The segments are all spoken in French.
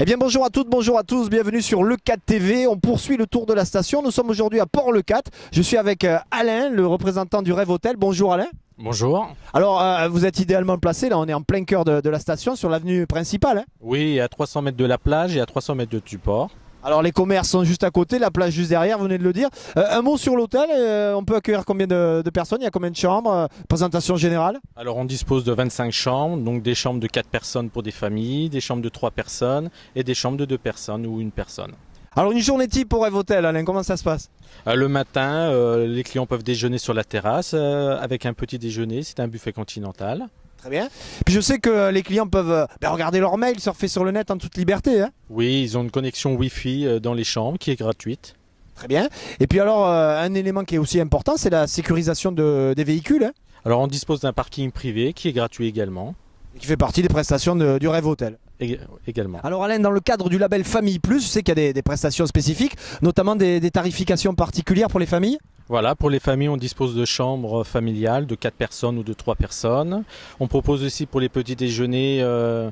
Eh bien bonjour à toutes, bonjour à tous, bienvenue sur Le 4 TV. On poursuit le tour de la station. Nous sommes aujourd'hui à Port-le 4. Je suis avec euh, Alain, le représentant du Rêve Hôtel. Bonjour Alain. Bonjour. Alors euh, vous êtes idéalement placé, là on est en plein cœur de, de la station, sur l'avenue principale. hein. Oui, à 300 mètres de la plage et à 300 mètres de- du port. Alors les commerces sont juste à côté, la plage juste derrière, vous venez de le dire. Euh, un mot sur l'hôtel, euh, on peut accueillir combien de, de personnes Il y a combien de chambres Euh, Présentation générale Alors on dispose de 25 chambres, donc des chambres de 4 personnes pour des familles, des chambres de 3 personnes et des chambres de 2 personnes ou une personne. Alors une journée type au Rêve Hôtel, Alain, comment ça se passe le matin, les clients peuvent déjeuner sur la terrasse avec un petit déjeuner, c'est un buffet continental. Très bien. Puis je sais que euh, les clients peuvent euh, ben, regarder leur mail, surfer sur le net en toute liberté. hein. Oui, ils ont une connexion Wi-Fi euh, dans les chambres qui est gratuite. Très bien. Et puis alors, un élément qui est aussi important, c'est la sécurisation de- des véhicules, hein, Alors on dispose d'un parking privé qui est gratuit également. qui fait partie des prestations de- du Rêve Hôtel. Ég- également. Alors Alain, dans le cadre du label Famille Plus, je sais qu'il y a des, des prestations spécifiques, notamment des, des tarifications particulières pour les familles? Voilà, pour les familles, on dispose de chambres familiales de 4 personnes ou de 3 personnes. On propose aussi pour les petits déjeuners euh,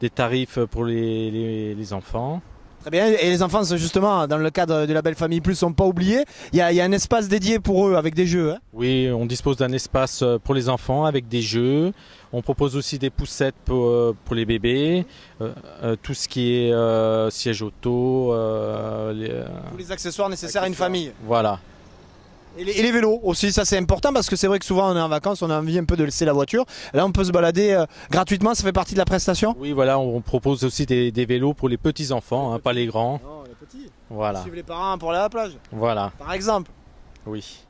des tarifs pour les, les- les enfants. Très bien. Et les enfants, justement, dans le cadre du label Famille Plus, sont pas oubliés. Il y a, il y a un espace dédié pour eux avec des jeux. hein. Oui, on dispose d'un espace euh, pour les enfants avec des jeux. On propose aussi des poussettes pour, euh, pour les bébés, euh, euh, tout ce qui est euh, siège auto. les, Tous les accessoires nécessaires à une famille. voilà. Et les, et les vélos aussi, ça c'est important parce que c'est vrai que souvent on est en vacances, on a envie un peu de laisser la voiture. Là on peut se balader euh, gratuitement, ça fait partie de la prestation? Oui, voilà, on propose aussi des, des vélos pour les petits enfants, hein, pas les grands. Non, les petits. Voilà, Suivre les parents pour aller à la plage, voilà, par exemple. oui.